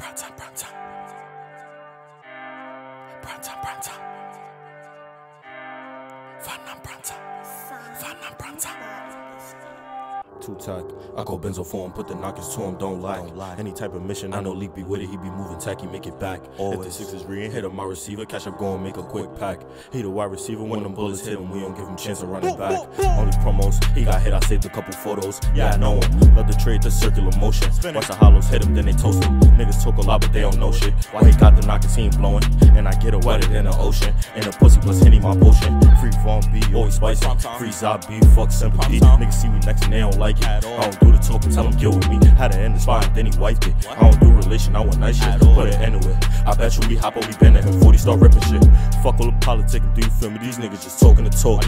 Prime time. Prime time, prime time. Two tack. I go benzo for him, put the knockers to him, don't lie. Don't lie. Any type of mission, I know Leak be with it, he be moving tacky, make it back. If the sixes re hit up my receiver, catch up, go and make a quick pack. He the wide receiver, when them bullets hit him, we don't give him chance to run it back. Only promos, he got hit, I saved a couple photos. Yeah, I know him. Love the trade, the circular motion. Once the hollows hit him, then they toast him. Niggas talk a lot, but they don't know shit. Why he got the knockers, he ain't blowing. And I get it wetter than the ocean. And the pussy plus Henny my potion. Free Von B, always spicy. Free Zombie, fuck sympathy. Niggas see me next and they don't like it. I don't do the talking, tell them get with me. Had to end the spot, then he wiped it. I don't do relation, I want nice shit. Put it anywhere. I bet you we hop on, we been at him 40 start ripping shit. Fuck all the politic and do you feel me? These niggas just talking the talk.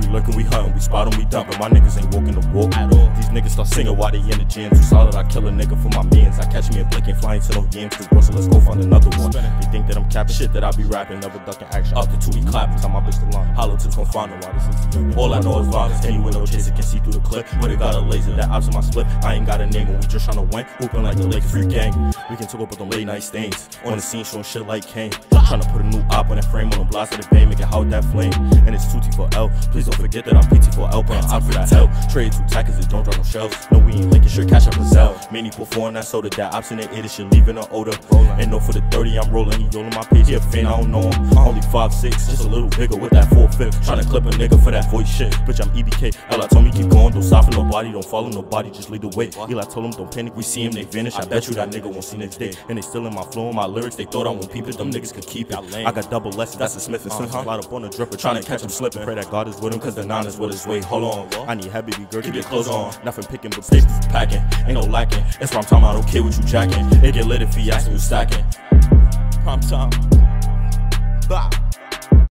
We lurking, we hunting, we spot spot 'em, we dumping. My niggas ain't walking the walk. These niggas start singing while they in the gym. Too solid, I kill a nigga for my mans. I catch me a blick and flying to no yams. Cause Russell, let's go find another one. They think that I'm capping shit that I be rapping, never ducking action. Up the two, we clapping. Tell my bitch to line. Hollow tips gon' find them while this is All I know is violence. Any window chaser can see through the clip. But it got a laser that ops in my split. I ain't got a name, but we just tryna win. Hooping like the Lakers free gang. We can talk about them late night stains. On the scene, showing shit like Kane. Tryna put a new op on that frame on the blast of the bay, make it out that flame. And it's 2T for L. Please don't forget that I'm PT for but I'm for that hell. Trade two tackers, it don't drop no shells. No, we ain't linking, sure cash up a sell. Many pull four on that soda, that ops in the it, it should leave in an odor. And no for the 30, I'm rolling, he rolling my page, he a fan, I don't know him. Only five six, just a little bigger with that 4 5 Tryna clip a nigga for that voice shit. Bitch, I'm EBK. Ella told me keep going, don't soften nobody, don't follow nobody, just lead the way. Eli told him don't panic, we see him, they vanish. I bet you that nigga won't see next day. And they still in my flow and my lyrics, they thought I won't peep it, them niggas could keep it. I got double lessons, that's a Smith and Smith. Light up on the dripper, tryna catch him slipping. Pray that God is with him, cause the nine is with his way. Hold on, I need happy be girl, keep your clothes on. Nothing picking, but staples is packing. Ain't no lacking, that's why I'm talking about, care what you jacking. It get lit if he asking you stacking. Prime time. Bah.